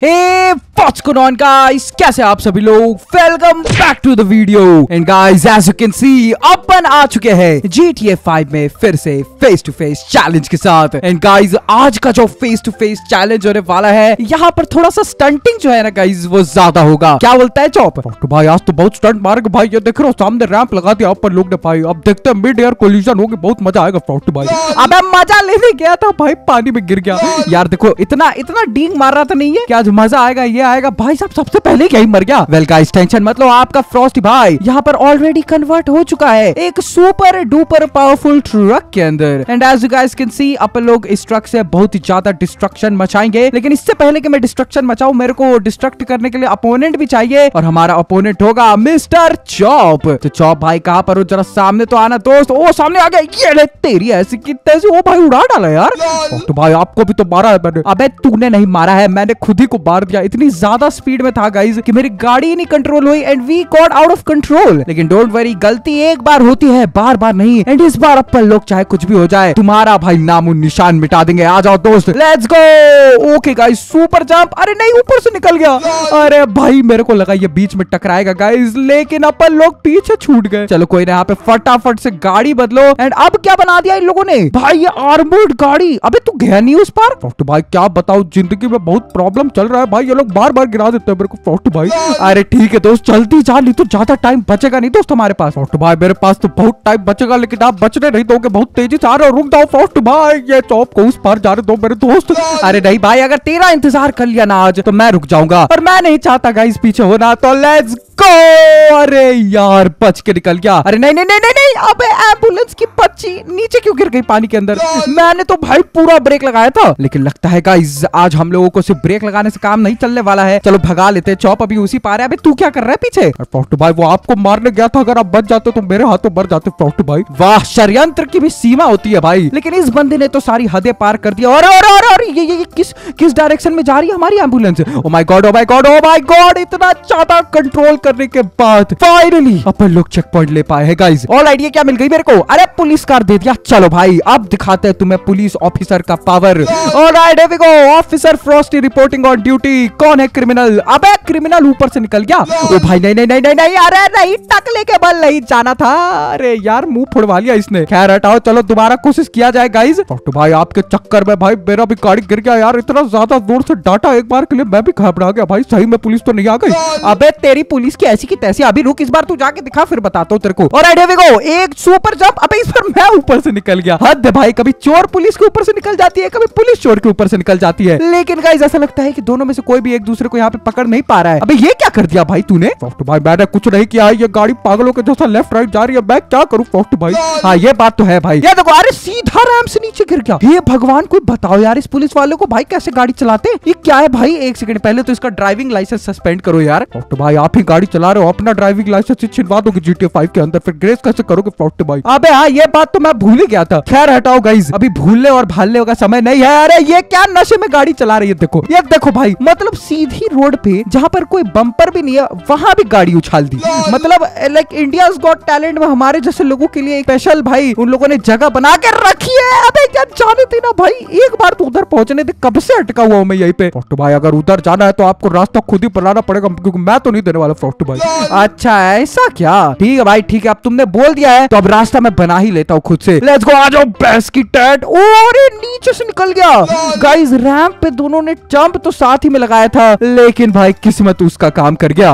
Hey, what's going on guys? कैसे आप सभी लोग? Welcome back to the video and guys as you can see अपन आ चुके हैं GTA 5 में फिर से फेस टू फेस चैलेंज के साथ. एंड गाइस आज का जो फेस टू फेस चैलेंज होने वाला है यहाँ पर थोड़ा सा स्टंटिंग जो है ना गाइस वो ज़्यादा होगा. क्या बोलता है चौप? तो भाई आज तो बहुत स्टंट मारेंगे भाई. ये देख रहे हो सामने रैंप लगा दिया अपन लोग ने भाई. अब देखते हैं मिड एयर कोलिजन होगी बहुत मज़ा आएगा फ्रॉट भाई. अबे मज़ा लेने गया था भाई पानी में गिर गया. यार देखो इतना इतना डींग मार रहा था नहीं है क्या मज़ा आएगा ये आएगा। भाई साहब सबसे पहले क्या ही मर गया? वेल गाइस टेंशन मत लो आपका फ्रॉस्टी भाई यहाँ पर ऑलरेडी कन्वर्ट हो चुका है एक सुपर डुपर पावरफुल ट्रक के अंदर। And as you guys can see अपन लोग इस ट्रक से बहुत ही ज़्यादा डिस्ट्रक्शन मचाएँगे। लेकिन इससे पहले कि मैं डिस्ट्रक्शन मचाऊं मेरे को डिस्ट्रक्ट करने के लिए अपोनेंट भी चाहिए और हमारा अपोनेंट होगा मिस्टर चॉप तो चॉप भाई कहाँ पर हो? जरा सामने तो आना दोस्त। ओ सामने आ गया। ये ले तेरी ऐसी कितने से ओ भाई उड़ा डाला यार। तो भाई आपको भी तो मारा है मैंने। अबे तूने नहीं मारा है मैंने खुद ही को मार दिया। इतनी ज़्यादा स्पीड में था गाइज़ कि मेरी गाड़ी नहीं कंट्रोल हुई and we got out of control लेकिन डोंट वरी गलती एक बार होती है बार बार नहीं. एंड इस बार अपन लोग चाहे कुछ भी हो जाए, तुम्हारा भाई नामो निशान मिटा देंगे। आ जाओ दोस्त let's go okay guys super jump अरे नहीं, ऊपर से निकल गया. अरे भाई, मेरे को लगा ये बीच में टकराएगा गाइज़ लेकिन अपन लोग पीछे छूट गए. चलो कोई ना, यहाँ पे फटाफट से गाड़ी बदलो. एंड अब क्या बना दिया इन लोगों ने? भाई, ये आर्मर्ड गाड़ी. अबे तू गया नहीं उस पर? तो भाई, क्या बताओ ज़िंदगी में बहुत प्रॉब्लम चल रहा है भाई, ये लोग बार बार गिरा देते हैं मेरे को फ़ोटो भाई। अरे ठीक है दोस्त जल्दी जा नहीं तो ज़्यादा टाइम बचेगा नहीं दोस्त हमारे पास। फ़ोटो भाई मेरे पास तो बहुत टाइम बचेगा लेकिन आप बचने नहीं दोगे बहुत तेज़ी से आ रहे हो रुक जाओ फ़ोटो भाई। ये चौप को उस पार जाने दो मेरे दोस्त। अरे नहीं भाई अगर तेरा इंतज़ार कर लिया ना आज तो मैं रुक जाऊँगा। और मैं नहीं चाहता गाइस पीछे होना तो लेट्स गो अरे यार बच के निकल गया। अरे नहीं नहीं नहीं नहीं, अबे एंबुलेंस की बच्ची नीचे क्यों गिर गई पानी के अंदर? मैंने तो भाई पूरा ब्रेक लगाया था। लेकिन लगता है गाइस आज हम लोगों को सिर्फ़ ब्रेक लगाने से काम नहीं चलने वाला। है। चलो भगा लेते हैं। चौप अभी उसी पार है। अबे तू क्या कर रहा है पीछे? फ़ोटो भाई वो आपको मारने गया था। अगर आप बच जाते तो मेरे हाथों मर जाते फ़ोटो भाई। वाह षड्यंत्र की भी सीमा होती है भाई। लेकिन इस बंदे ने तो सारी हदें पार कर दिया और और और, और ये, ये, ये किस किस डायरेक्शन में जा रही है हमारी ambulance oh my God oh my God oh my God इतना ज़्यादा कंट्रोल करने के बाद फाइनली अपन लोग चेक पॉइंट ले पाए हैं गाइस ऑल आइडिया क्या मिल गई मेरे को? अरे पुलिस कार दे दिया। चलो भाई अब दिखाते हैं तुम्हें पुलिस ऑफिसर का power alright here we go officer Frosty reporting on duty कौन है क्रिमिनल अबे क्रिमिनल ऊपर से निकल गया। ओ भाई नहीं नहीं नहीं नहीं नहीं अरे नहीं टकले के बल नहीं जाना था। अरे यार मुँह फुड़वा लिया इसने। खैर हटाओ चलो दोबारा कोशिश किया जाए गाइस तो भाई आपके चक्कर में भाई मेरा भी गाड़ी गिर गया यार इतना ज़्यादा ज़ोर से डाटा एक बार के लिए मैं भी घबरा गया। भाई सही में पुलिस तो नहीं आ गई। अबे तेरी पुलिस की ऐसी की तैसी। अभी रुक इस बार तू जाके दिखा फिर बताता हूँ तेरे को। और गो एक सुपर जंप अबे इस बार मैं ऊपर से निकल गया। हद भाई कभी चोर पुलिस के ऊपर से निकल जाती है कभी पुलिस चोर के ऊपर से निकल जाती है। लेकिन गाइज़ ऐसा लगता है की दोनों में से कोई भी एक दूसरे को यहाँ पे पकड़ नहीं पा रहा है। अबे ये क्या कर दिया भाई तूने? सॉफ्ट भाई मैंने कुछ नहीं किया। ये गाड़ी पागलों के जैसा लेफ़्ट राइट जा रही है। मैं क्या करूँ सॉफ्ट भाई हाँ ये बात तो है भाई। ये देखो, अरे सीधा रैम से नीचे गिर गया। ये भगवान, कोई बताओ यार, इस पुलिस वाले को भाई कैसे गाड़ी चलाते? ये क्या है भाई? एक सेकंड पहले तो इसका ड्राइविंग लाइसेंस सस्पेंड करो यार। सॉफ्ट भाई आप ही गाड़ी चला रहे हो। अपना ड्राइविंग लाइसेंस छिनवा दोगे जीटीए फाइव के अंदर। फिर ग्रेस कैसे करोगे सॉफ्ट भाई अबे हाँ ये बात तो मैं भूल ही गया था। खैर, हटाओ गाइज़ अभी भूलने और भालने का समय नहीं है। अरे, ये क्या नशे में गाड़ी चला रही है, देखो। ये देखो भाई मतलब सीधी रोड पे जहाँ पर कोई बम्पर भी नहीं है वहाँ भी गाड़ी उछाल दी। मतलब लाइक इंडिया गॉट टैलेंट में हमारे जैसे लोगों के लिए स्पेशल भाई उन लोगों ने जगह बना के रखी है। अबे क्या जाने थी ना भाई एक बार तो उधर पहुँचने थे कब से अटका हुआ हूँ मैं यहीं पे? फ़ोटो भाई अगर उधर जाना है तो आपको रास्ता खुद ही बनाना पड़ेगा क्योंकि मैं तो नहीं देने वाला फ़ोटो भाई। अच्छा ऐसा क्या? ठीक है भाई ठीक है अब तुमने बोल दिया है तो अब रास्ता मैं बना ही लेता हूँ खुद से। लेट्स गो आ जाओ भैंस की टैट। और नीचे से निकल गया। गाइस रैंप पे दोनों ने जंप तो साथ ही में लगाया था। लेकिन भाई किस्मत उसका काम कर गया।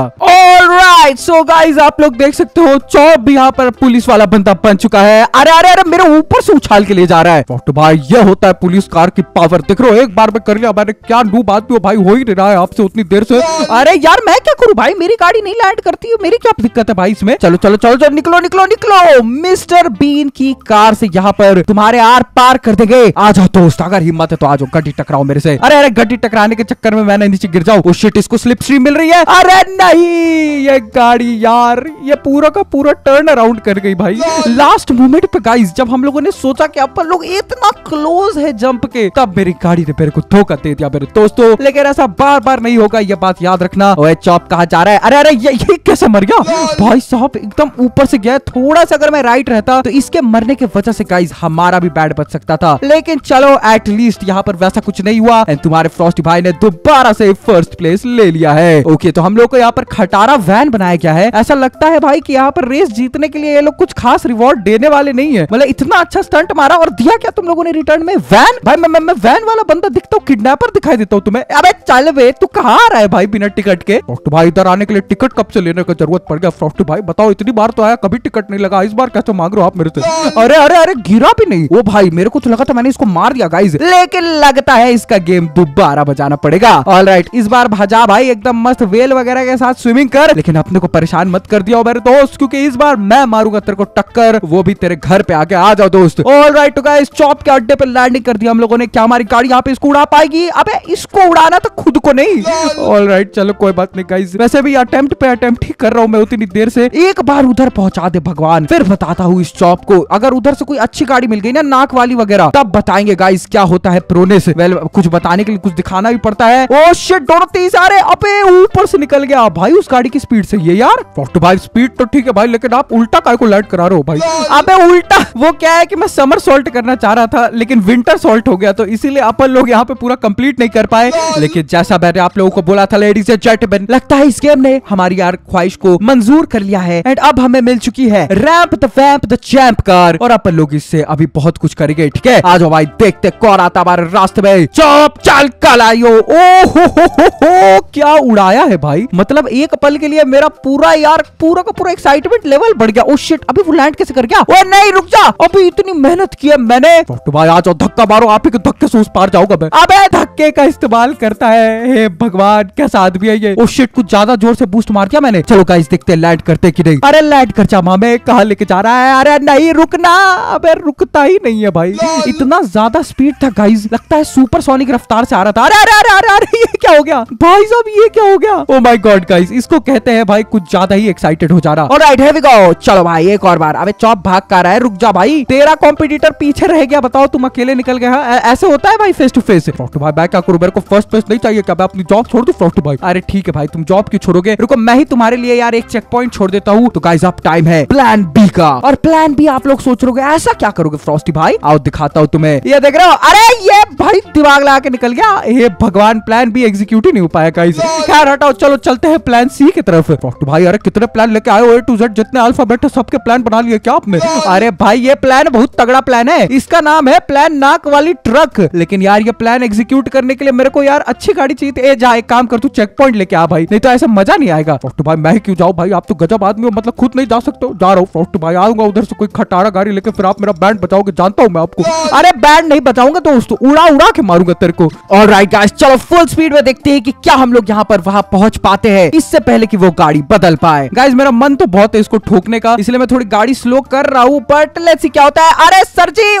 ऑलराइट सो गाइस आप लोग देख सकते हो चौप भी यहाँ पर पुलिस वाला बंदा बन चुका है। अरे अरे अरे, मेरे ऊपर से उछाल के ले जा रहा है। तो भाई, ये होता है पुलिस कार की पावर देख रहे हो, एक बार में कर लिया मैंने, क्या नू बात भी हो भाई, हो ही नहीं रहा है आपसे उतनी देर से। अरे यार, मैं क्या करूँ भाई? मेरी गाड़ी नहीं लैंड करती है, मेरी क्या दिक्कत है भाई इसमें? चलो चलो चलो चलो, निकलो निकलो निकलो। मिस्टर बीन की कार से यहाँ पर तुम्हारे आर पार कर देंगे। आ जाओ दोस्त, अगर हिम्मत है तो आ जाओ, गड्डी टकराओ मेरे से। अरे अरे, गड्डी टकराने के चक्कर में मैंने नीचे गिर जाऊँ। उस शिट इसको स्लिप स्ट्रीम मिल रही है। अरे नहीं! ये गाड़ी यार ये पूरा का पूरा टर्न अराउंड कर गई भाई। लास्ट मोमेंट पे गाइस जब हम लोगों ने सोचा कि अपन लोग इतना क्लोज है जंप के तब मेरी गाड़ी ने मेरे को धोखा दे दिया मेरे दोस्तों। लेकिन ऐसा बार बार नहीं होगा ये बात याद रखना। ओए चॉप कहा जा रहा है? अरे अरे ये, ये कैसे मर गया? भाई साहब एकदम ऊपर से गया थोड़ा सा अगर मैं राइट रहता तो इसके मरने की वजह से गाइस हमारा भी बैड बच सकता था। लेकिन चलो एटलीस्ट यहाँ पर वैसा कुछ नहीं हुआ। एंड तुम्हारे फ्रॉस्टी भाई ने दोबारा से फ़र्स्ट प्लेस ले लिया है। ओके तो हम लोग को यहाँ पर खटारा वैन बनाया गया है। ऐसा लगता है भाई की यहाँ पर रेस जीतने के लिए ये लोग कुछ खास रिवॉर्ड देने वाले नहीं है। मतलब इतना अच्छा स्टंट मारा और दिया क्या तुम लोगों ने रिटर्न में? वैन भाई मैं, मैं, मैं वैन वाला बंदा दिखता हूँ किडनैपर दिखाई देता हूँ तुम्हें। अबे चल वे तू कहाँ आ रहा है भाई बिना टिकट के? भाई इधर आने के लिए टिकट कब से लेने का ज़रूरत पड़ गया? फ्रॉस्ट भाई बताओ इतनी बार तो आया कभी टिकट नहीं लगा। इस बार कैसे मांग रहे हो आप मेरे से? अरे अरे अरे गिरा भी नहीं। वो भाई मेरे को तो लगा था मैंने इसको मार दिया गाइज़ लेकिन लगता है इसका गेम दोबारा बजाना पड़ेगा। ऑल राइट इस बार भजा भाई एकदम मस्त वेल वगैरह के साथ स्विमिंग कर। लेकिन अपने को परेशान मत कर दिया मेरे दोस्त, क्योंकि इस बार मैं मारूँगा तेरे को टक्कर, वो भी तेरे घर पे आके आ जाओ दोस्त। ऑल राइट गाइस चॉप के अड्डे पे लैंडिंग कर दिया हम लोगों ने, क्या हमारी गाड़ी यहाँ पे इसको उड़ा पाएगी? अबे, इसको उड़ाना तो खुद को नहीं। ऑल राइट चलो, कोई बात नहीं गाइस वैसे भी अटेम्प्ट पे अटेम्प्ट ही कर रहा हूँ मैं उतनी देर से। एक बार उधर पहुँचा दे भगवान, फिर बताता हूँ इस चौप को। अगर उधर से कोई अच्छी गाड़ी मिल गई ना, नाक वाली वगैरह, तब बताएँगे गाइस क्या होता है प्रोने से। वेल कुछ बताने के लिए कुछ दिखाना भी पड़ता है। ओ शिट दोनों तेज आ रहे। अबे, ऊपर से निकल गया। भाई, उस गाड़ी की स्पीड से। ये यार फोर्टी भाई स्पीड तो ठीक है भाई, लेकिन आप उल्टा काय को लैंड करा रहे हो भाई? अबे उल्टा, वो क्या है कि मैं समर सॉल्ट करना चाह रहा था, लेकिन विंटर सॉल्ट हो गया तो इसीलिए अपन लोग यहाँ पे पूरा कंप्लीट नहीं कर पाए। लेकिन जैसा मैंने आप लोगों को बोला था लेडीज़ एंड जेंटलमैन लगता है इस गेम ने हमारी यार ख्वाहिश को मंजूर कर लिया है। एंड अब हमें मिल चुकी है ramp the vamp the champ car और अपन लोग इससे अभी बहुत कुछ करेंगे, ठीक है? आज भाई देखते कौन आता हमारे रास्ते में। चौप चल कल आइयो ओ हो हो हो हो, क्या उड़ाया है भाई? मतलब एक पल के लिए मेरा पूरा यार पूरा का पूरा एक्साइटमेंट लेवल बढ़ गया। ओ शिट अभी वो लैंड कैसे कर गया? ओ नहीं रुक जा। अभी इतनी मेहनत की है मैंने। तो भाई आ जाओ धक्का मारो आप ही के धक्के से उस पार जाऊँगा मैं। अबे धक्के का इस्तेमाल करता है। हे भगवान कैसा आदमी है ये। ओ शिट कुछ ज़्यादा ज़ोर से बूस्ट मार दिया मैंने। चलो गाइस देखते हैं लैंड करते कि नहीं। अरे लैंड कर जा मामे कहा लेके जा रहा है? अरे नहीं रुकना। अबे रुकता ही नहीं है भाई। इतना ज़्यादा स्पीड था गाइस लगता है सुपर सोनिक रफ्तार से आ रहा था। अरे अरे अरे अरे अरे ये क्या हो गया? भाई साहब ये क्या हो गया? ओ माय गॉड गाइस इसको कहते हैं भाई कुछ ज़्यादा ही एक्साइटेड हो जा रहा। ऑलराइट हियर वी गो चलो भाई एक और बार। अबे चौप भाग का रहा है रुक जा भाई। तेरा कॉम्पिटिटर पीछे रह गया बताओ तुम अकेले निकल गए हाँ? ऐसे होता है भाई फेस टू फेस फ्रॉस्ट भाई मैं क्या करूँ? मेरे को फ़र्स्ट प्लेस नहीं चाहिए क्या? मैं अपनी जॉब छोड़ दूँ फ्रॉस्ट भाई? अरे ठीक है भाई तुम जॉब क्यों छोड़ोगे? रुको मैं ही तुम्हारे लिए यार एक चेक पॉइंट छोड़ देता हूँ। तो गाइस अब टाइम है प्लान बी का। और प्लान बी आप लोग सोच रहे ऐसा क्या करोगे फ्रॉस्टी भाई? आओ दिखाता हूँ तुम्हें। ये देख रहे हो? अरे ये भाई दिमाग लगा के निकल गया। हे भगवान प्लान बी एग्जीक्यूट ही नहीं हो पाया गाइस खैर हटाओ चलो चलते हैं प्लान सी की तरफ़। फ्रॉस्टी भाई, अरे, कितने प्लान लेके आए ए टू जेड जितने अल्फ़ाबेट है, सबके प्लान बना लिए क्या आपने? अरे भाई, ये प्लान बहुत तगड़ा प्लान है। इसका नाम है प्लान नाक वाली ट्रक लेकिन यार, ये प्लान एग्जीक्यूट करने के लिए मेरे को यार अच्छी गाड़ी चाहिए थी। ए, जा, एक काम कर, तू चेक पॉइंट लेके आ भाई। नहीं तो ऐसा मज़ा नहीं आएगा। फ्रॉस्ट भाई, मैं क्यों जाऊँ भाई? आप तो गजब आदमी हो मतलब खुद नहीं जा सकते जा रहा हूँ। फ्रॉस्ट भाई, आऊँगा उधर से कोई खटारा गाड़ी लेके, फिर आप मेरा बैंड बचाओगे, जानता हूँ मैं आपको। अरे बैंड नहीं बचाऊँगा दोस्तों उड़ा उड़ा के मारूँगा तेरे को। और राइट चलो फुल स्पीड में देखते हैं कि क्या हम लोग यहाँ पर वहाँ पहुँच पाते हैं। इससे पहले कि वो गाड़ी बदल पाए। गाइज़ मेरा मन तो बहुत है इसको ठोकने का, इसलिए मैं थोड़ी गाड़ी स्लो कर रहा हूँ बट लेट्स क्या होता है। अरे सर जी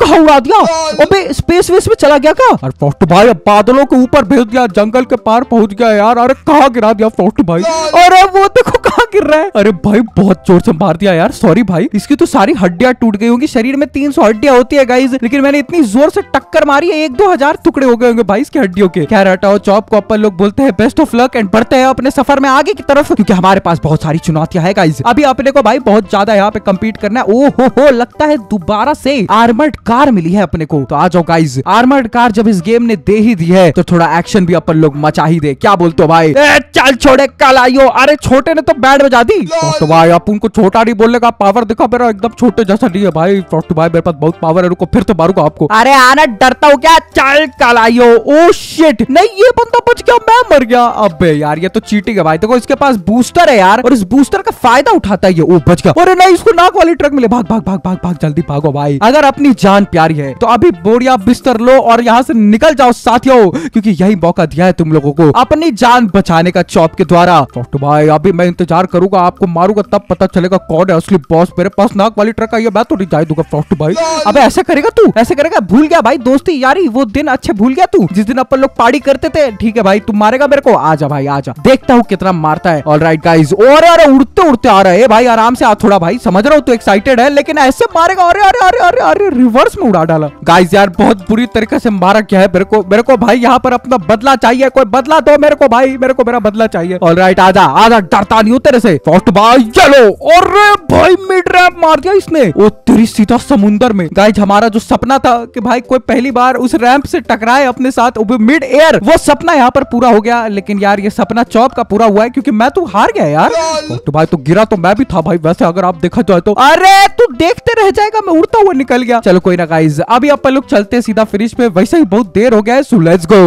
कहा उड़ा दिया? अबे स्पेस वेस में चला गया क्या? अरे फोर्ट भाई, अब बादलों के ऊपर भेज दिया, जंगल के पार पहुँच गया यार। अरे कहाँ गिरा दिया फोर्ट भाई? अरे वो देखो कहा गिर रहा है। अरे भाई, बहुत ज़ोर से मार दिया यार सॉरी भाई। इसकी तो सारी हड्डियाँ टूट गई होंगी, शरीर में तीन सौ हड्डियाँ होती है गाइज़ लेकिन मैंने इतनी ज़ोर से टक्कर मारी है, एक दो हज़ार टुकड़े हो गए होंगे भाई इसकी हड्डियों के। खैर हटाओ चौप को अपन लोग बोलते हैं बेस्ट ऑफ़ लक एंड बढ़ते हैं अपने सफ़र में आगे की तरफ़ क्योंकि हमारे पास बहुत सारी चुनौतियाँ है गाइज़ अभी अपने को भाई बहुत ज़्यादा यहाँ पे कम्पीट करना है। ओ हो हो लगता है दोबारा से आर्मर्ड कार मिली है अपने को। तो आ जाओ गाइज़ आर्मर्ड कार जब इस गेम ने दे ही दी है तो थोड़ा एक्शन भी अपन लोग मचा ही दे। क्या बोलते हो भाई? ए, चल छोड़े कल आइयो। अरे छोटे ने तो बैंड बजा दी। तो भाई आप उनको छोटा नहीं बोलने का पावर दिखा मेरा एकदम छोटे जैसा नहीं है भाई। तो भाई मेरे पास बहुत पावर है रुको फिर तो मारूँगा आपको। अरे आना डरता हूँ क्या? चल कल आइयो। ओ शिट नहीं ये बंदा बच गया मैं मर गया। अबे यार ये तो चीटिंग है भाई। देखो, इसके पास बूस्टर है यार, और इस बूस्टर का फ़ायदा उठाता है ये। ओ, बच गया। अरे नहीं, इसको नाक वाली ट्रक मिले। भाग भाग भाग भाग भाग, जल्दी भागो भाई। अगर अपनी जान प्यारी है तो अभी बोरिया बिस्तर लो और यहाँ से निकल जाओ, साथियों, क्योंकि यही मौका दिया है तुम लोगों को अपनी जान बचाने का चौप के द्वारा। तो भाई, अभी मैं इंतज़ार करूँगा, आपको मारूँगा, तब पता चलेगा कौन है असली बॉस मेरे पास। नाक वाली ट्रक आई है, मैं तो नहीं जाए दूँगा फ्रॉस्ट भाई। अबे, ऐसा करेगा तू? ऐसे करेगा? भूल गया भाई, दोस्ती यारी, वो दिन अच्छे भूल गया तू? जिस दिन अपन लोग पार्टी करते थे, ठीक है भाई, तू मारेगा मेरे को? आजा भाई आ आजा। देखता हूँ कितना मारता है। ऑल राइट गाइज़ और अरे उड़ते उड़ते आ रहा है। भाई, आराम से आ, थोड़ा भाई, समझ रहा हूँ तो एक्साइटेड है, लेकिन ऐसे मारेगा, अरे अरे अरे अरे अरे रिवर्स में उड़ा डाला। गाइज़ यार, बहुत बुरी तरीके से मारा क्या है। मेरे को मेरे को भाई यहाँ पर अपना बदला चाहिए, कोई बदला दो मेरे को भाई, मेरे को मेरा बदला चाहिए। ऑल राइट आजा आजा, डरता नहीं हूँ तेरे से। फ़र्स्ट भाई चलो अरे भाई मिड रैप मार दिया इसने। ओ, तेरी सीधा समुंदर में। गाइज़ हमारा जो सपना था कि भाई कोई पहली बार उस रैंप से टकराए अपने साथ मिड एयर वो सपना यहाँ पर पूरा हो गया। लेकिन यार, ये सपना चौप का पूरा हुआ है क्योंकि मैं तो हार गया यार। तो भाई तो गिरा तो मैं भी था भाई वैसे अगर आप देखा जाए तो। अरे तू देखते रह जाएगा मैं उड़ता हुआ निकल गया। चलो कोई ना गाइज़ अभी अपन लोग चलते सीधा फ्रिज पे वैसे ही बहुत देर हो गया है so let's go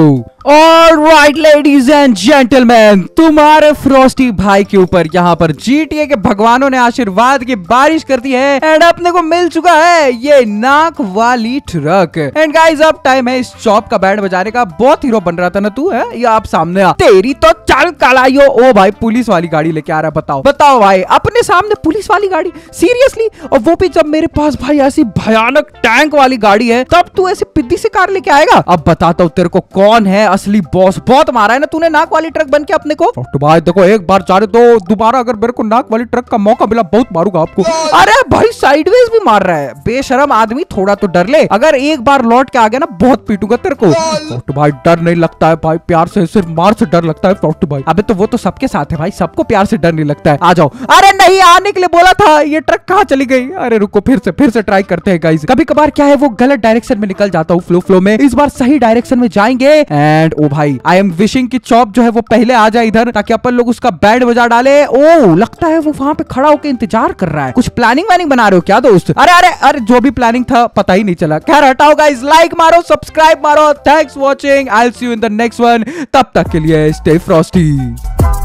all right ladies and gentleman तुम्हारे फ्रोस्टी भाई के ऊपर, यहाँ पर जीटीए के भगवानों ने आशीर्वाद की बारिश कर दी है एंड अपने को मिल चुका है ये नाक वाली ट्रक एंड गाइस अब टाइम है इस चौप का बैंड बजाने का, बहुत हीरो बन रहा था ना तू, है? ये आप सामने आ तेरी तो चल कलाइयो ओ भाई, पुलिस वाली गाड़ी लेके आ रहा है, बताओ। बताओ भाई, अपने सामने पुलिस वाली गाड़ी? सीरियसली और वो भी जब मेरे पास भाई ऐसी भयानक टैंक वाली गाड़ी है, तब तू ऐसी पिद्दी से कार लेके आएगा? अब बताता हूँ तेरे को कौन है असली बॉस बहुत मारा है ना तूने नाक वाली ट्रक बन के अपने को? तो भाई देखो एक बार चाहे तो दोबारा अगर मेरे को नाक वाली ट्रक का मौका मिला बहुत मारूँगा आपको। अरे भाई साइडवेज भी मार रहा है। बेशरम आदमी थोड़ा तो डर ले। अगर एक बार लौट के आ गया ना बहुत पीटूँगा तेरे को। तो भाई डर नहीं लगता है भाई प्यार से सिर्फ़ मार से डर लगता है फॉक्ट भाई। अबे तो वो तो सबके साथ है भाई सबको प्यार से डर नहीं लगता है। आ जाओ। अरे नहीं आने के लिए बोला था ये ट्रक कहाँ चली गई? अरे रुको फिर से फिर से ट्राई करते हैं गाइस कभी कभार क्या है वो गलत डायरेक्शन में निकल जाता हूँ फ्लो फ्लो में। इस बार सही डायरेक्शन में जाएँगे एंड ओ भाई आई एम विशिंग की चॉप जो है वो पहले आ जाए इधर, ताकि अपन लोग उसका बैंड बजा डाले। ओ लगता है वो वहाँ पे खड़ा होकर इंतज़ार कर रहा है। कुछ प्लानिंग वैनिंग बना रहे हो क्या दोस्त? अरे अरे अरे, जो भी प्लानिंग था, पता ही नहीं चला। खैर, हटाओ गाइस लाइक मारो सब्सक्राइब मारो thanks watching I see you in the next one तब तक के लिए स्टे फ्रॉस्टी